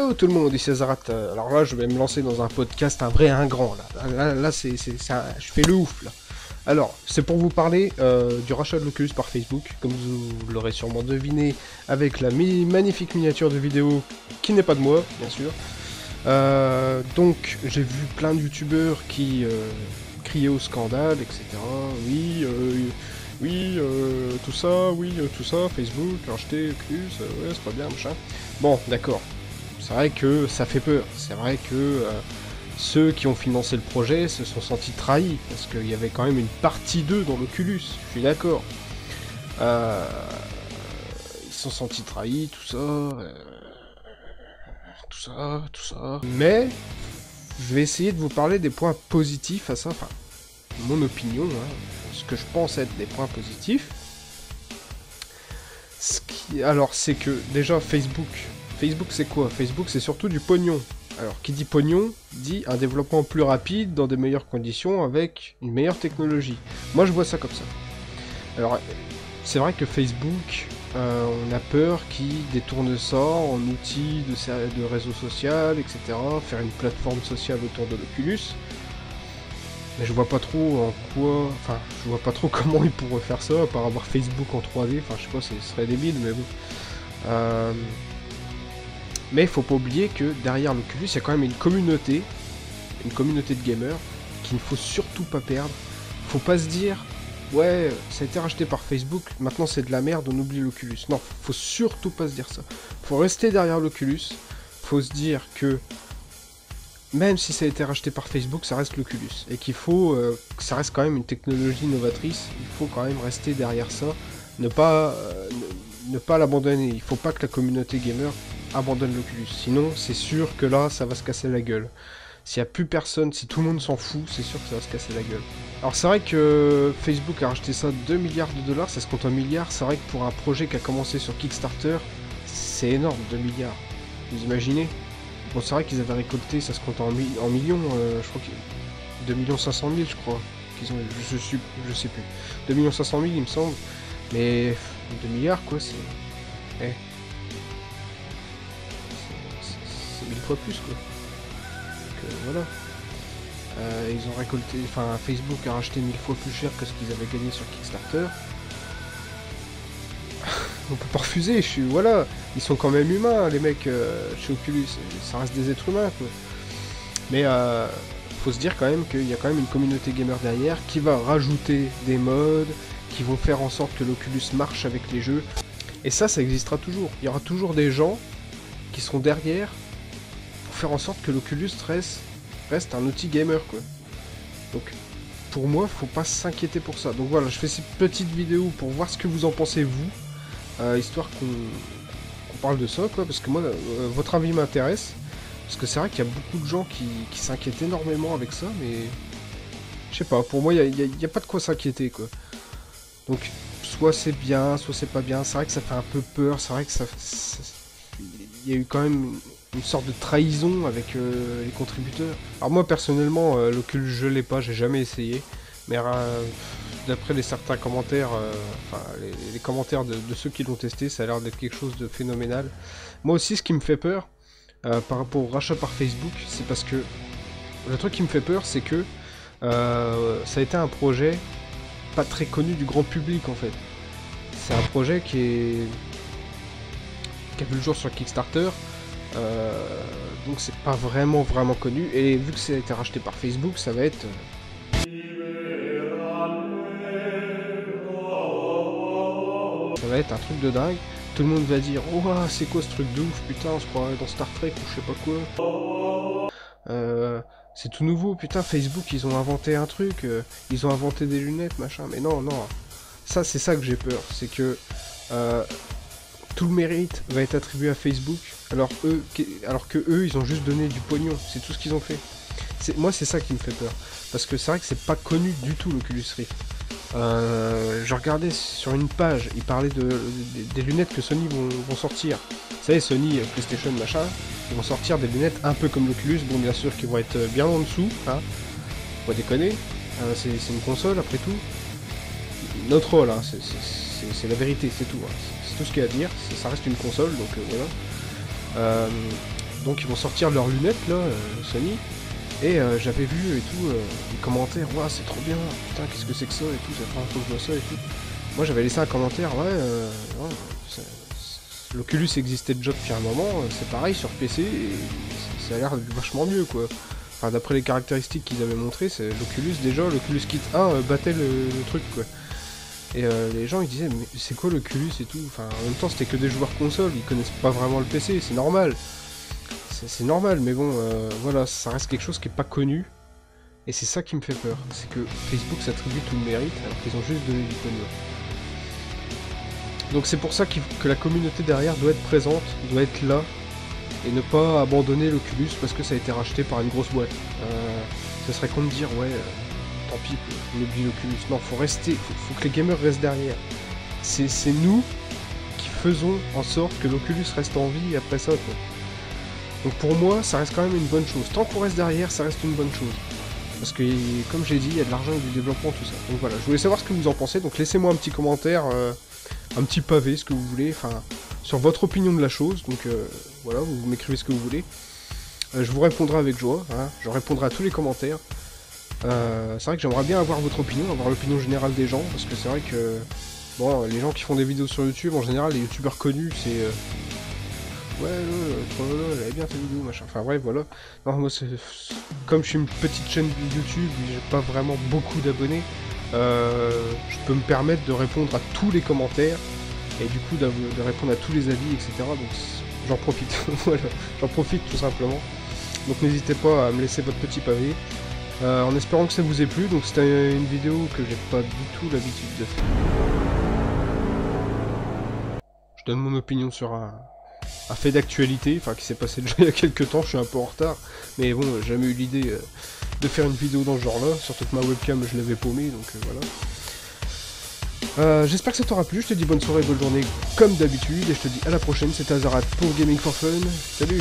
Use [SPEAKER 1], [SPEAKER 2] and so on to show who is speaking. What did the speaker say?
[SPEAKER 1] Hello tout le monde, ici Azarat. Euh, Alors là, je vais me lancer dans un podcast, un vrai, un grand. Là, là, c'est, c'est, je fais le ouf là. Alors, c'est pour vous parler euh, du rachat de l'Oculus par Facebook, comme vous l'aurez sûrement deviné, avec la magnifique miniature de vidéo qui n'est pas de moi, bien sûr. Euh, donc, j'ai vu plein de youtubeurs qui criaient au scandale, etc. Oui, oui, tout ça, oui, tout ça, Facebook, racheter Oculus, euh, ouais, c'est pas bien, machin. Bon, d'accord. C'est vrai que ça fait peur. C'est vrai que euh, ceux qui ont financé le projet se sont sentis trahis, parce qu'il y avait quand même une partie d'eux dans l'Oculus, je suis d'accord. Euh, ils se sont sentis trahis, tout ça. euh, tout ça, tout ça. Mais, je vais essayer de vous parler des points positifs à ça, enfin, mon opinion, hein, ce que je pense être des points positifs. Alors, c'est que déjà Facebook. Facebook, c'est quoi? Facebook, c'est surtout du pognon. Alors, qui dit pognon, dit un développement plus rapide, dans des meilleures conditions, avec une meilleure technologie. Moi, je vois ça comme ça. Alors, c'est vrai que Facebook, euh, on a peur qu'il détourne ça en outil de, de réseau social, etc. Faire une plateforme sociale autour de l'Oculus. Mais je vois pas trop en quoi. Enfin, je vois pas trop comment ils pourraient faire ça, à part avoir Facebook en 3D. Enfin, je sais pas, ce serait débile, mais bon. Euh, Mais il faut pas oublier que derrière l'Oculus, il y a quand même une communauté, une communauté de gamers, qu'il ne faut surtout pas perdre. Faut pas se dire, ouais, ça a été racheté par Facebook, maintenant c'est de la merde, on oublie l'Oculus. Non, faut surtout pas se dire ça. Faut rester derrière l'Oculus. Faut se dire que même si ça a été racheté par Facebook, ça reste l'Oculus. Et qu'il faut, euh, que ça reste quand même une technologie novatrice. Il faut quand même rester derrière ça. Ne pas, euh, ne, ne pas l'abandonner. Il faut pas que la communauté gamer abandonne l'Oculus. Sinon, c'est sûr que là, ça va se casser la gueule. S'il y a plus personne, si tout le monde s'en fout, c'est sûr que ça va se casser la gueule. Alors c'est vrai que Facebook a racheté ça 2 milliards de dollars, ça se compte en milliards. C'est vrai que pour un projet qui a commencé sur Kickstarter, c'est énorme, 2 milliards. Vous imaginez? Bon, c'est vrai qu'ils avaient récolté, ça se compte en, mi- en millions, euh, je crois que 2 millions 500 000, je crois. qu'ils ont, je, suis, je sais plus. 2 millions 500 000, il me semble. Mais 2 milliards, quoi, c'est. Eh. Mille fois plus, quoi. Euh, voilà. Euh, ils ont récolté, enfin Facebook a racheté mille fois plus cher que ce qu'ils avaient gagné sur Kickstarter. On peut pas refuser, je suis, voilà, ils sont quand même humains, les mecs euh, chez Oculus, ça reste des êtres humains quoi. Mais faut se dire quand même qu'il y a quand même une communauté gamer derrière qui va rajouter des modes, qui vont faire en sorte que l'Oculus marche avec les jeux. Et ça, ça existera toujours. Il y aura toujours des gens qui seront derrière faire en sorte que l'Oculus reste, reste un outil gamer quoi. Donc pour moi, faut pas s'inquiéter pour ça. Donc voilà, je fais cette petite vidéo pour voir ce que vous en pensez vous, euh, histoire qu'on parle de ça quoi, parce que moi, euh, votre avis m'intéresse. Parce que c'est vrai qu'il y a beaucoup de gens qui, qui s'inquiètent énormément avec ça, mais je sais pas, pour moi, il n'y a, pas de quoi s'inquiéter quoi. Donc soit c'est bien, soit c'est pas bien. C'est vrai que ça fait un peu peur, c'est vrai que ça- il y a eu quand même une sorte de trahison avec euh, les contributeurs. Alors moi personnellement, euh, l'Oculus je l'ai pas, j'ai jamais essayé, mais euh, d'après les certains commentaires, euh, enfin les, commentaires de, de ceux qui l'ont testé, ça a l'air d'être quelque chose de phénoménal. Moi aussi, ce qui me fait peur par rapport au rachat par Facebook, c'est parce que le truc qui me fait peur, c'est que ça a été un projet pas très connu du grand public en fait. C'est un projet qui est qui a vu le jour sur Kickstarter. Euh, donc c'est pas vraiment vraiment connu. Et vu que ça a été racheté par Facebook ça va être ça va être un truc de dingue. Tout le monde va dire oh ah, c'est quoi ce truc de ouf putain on se croirait dans Star Trek ou je sais pas quoi Euh, c'est tout nouveau putain Facebook ils ont inventé un truc euh, ils ont inventé des lunettes machin. Mais non non. Ça c'est ça que j'ai peur. C'est que euh, tout le mérite va être attribué à Facebook, alors eux, alors que eux, ils ont juste donné du pognon. C'est tout ce qu'ils ont fait. Moi, c'est ça qui me fait peur, parce que c'est vrai que c'est pas connu du tout l'Oculus Rift. Euh, je regardais sur une page, ils parlaient de, des- lunettes que Sony vont, sortir. Vous savez, Sony, PlayStation, machin, ils vont sortir des lunettes un peu comme l'Oculus, bon bien sûr qui vont être bien en dessous, hein. Pas déconner, c'est c'est une console après tout. Notre rôle, hein, c'est- c'est c'est- c'est la vérité, c'est tout. hein. C'est- C'est tout ce qu'il y a à dire, c'est- ça reste une console, donc euh, voilà. Euh, donc ils vont sortir leurs lunettes là, Sony. Et j'avais vu et tout, les commentaires, waouh c'est trop bien, putain qu'est-ce que c'est que ça et tout, ça fait un que je vois ça et tout. Moi j'avais laissé un commentaire, ouais, l'Oculus existait déjà depuis un moment, c'est pareil sur PC, ça a l'air vachement mieux quoi. Enfin, d'après les caractéristiques qu'ils avaient montrées, c'est l'Oculus déjà, l'Oculus Kit 1 euh, battait le, truc quoi. Et euh, les gens ils disaient mais c'est quoi l'Oculus et tout? Enfin en même temps c'était que des joueurs console, ils connaissent pas vraiment le PC, c'est normal. C'est normal, mais bon euh, voilà, ça reste quelque chose qui est pas connu. Et c'est ça qui me fait peur, c'est que Facebook s'attribue tout le mérite alors qu'ils ont juste donné du pognon. Donc c'est pour ça que la communauté derrière doit être présente, doit être là, et ne pas abandonner l'Oculus parce que ça a été racheté par une grosse boîte. Euh, ce serait con de dire ouais, euh, tant pis, on oublie l'Oculus. Non, faut rester, faut, que les gamers restent derrière. C'est nous qui faisons en sorte que l'Oculus reste en vie après ça. Donc pour moi, ça reste quand même une bonne chose. Tant qu'on reste derrière, ça reste une bonne chose. Parce que, comme j'ai dit, il y a de l'argent et du développement, tout ça. Donc voilà, je voulais savoir ce que vous en pensez. Donc laissez-moi un petit commentaire, euh, un petit pavé, ce que vous voulez. Enfin, sur votre opinion de la chose. Donc euh, voilà, vous m'écrivez ce que vous voulez. Euh, je vous répondrai avec joie, hein. je répondrai à tous les commentaires. Euh, c'est vrai que j'aimerais bien avoir votre opinion, avoir l'opinion générale des gens, parce que c'est vrai que bon, les gens qui font des vidéos sur YouTube, en général, les youtubeurs connus, c'est ouais, elle est bien ta vidéo, machin. Enfin bref, voilà. Non, moi, comme je suis une petite chaîne YouTube, j'ai pas vraiment beaucoup d'abonnés. je peux me permettre de répondre à tous les commentaires et du coup de, répondre à tous les avis, etc. Donc j'en profite, voilà, j'en profite tout simplement. Donc n'hésitez pas à me laisser votre petit pavé. Euh, en espérant que ça vous ait plu, donc c'était une vidéo que j'ai pas du tout l'habitude de faire. Je donne mon opinion sur un, fait d'actualité, enfin qui s'est passé déjà il y a quelques temps, je suis un peu en retard, mais bon, j'ai jamais eu l'idée euh, de faire une vidéo dans ce genre-là, surtout que ma webcam je l'avais paumée, donc euh, voilà. J'espère que ça t'aura plu, je te dis bonne soirée, bonne journée comme d'habitude, et je te dis à la prochaine, c'était Azarat pour Gaming for Fun, salut